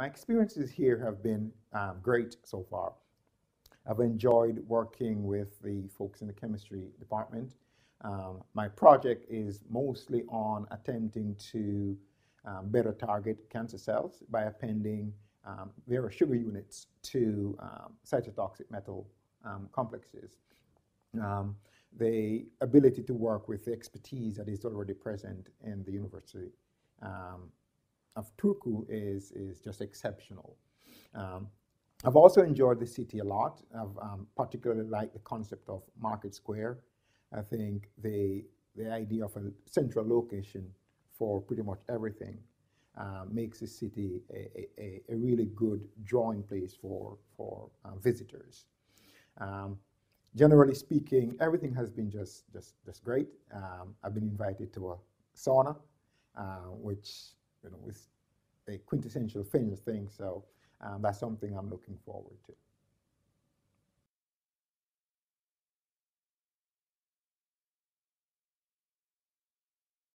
my experiences here have been um, great so far. I've enjoyed working with the folks in the chemistry department. Um, my project is mostly on attempting to um, better target cancer cells by appending um, various sugar units to um, cytotoxic metal um, complexes. Um, the ability to work with the expertise that is already present in the University of Turku is, is just exceptional. Um, I've also enjoyed the city a lot. I've um, particularly liked the concept of Market Square. I think the, the idea of a central location for pretty much everything uh, makes the city a, a, a, really good drawing place for, for uh, visitors. Um, generally speaking, everything has been just, just, just great. Um, I've been invited to a sauna, uh, which you know, is a quintessential Finnish thing. So um, that's something I'm looking forward to.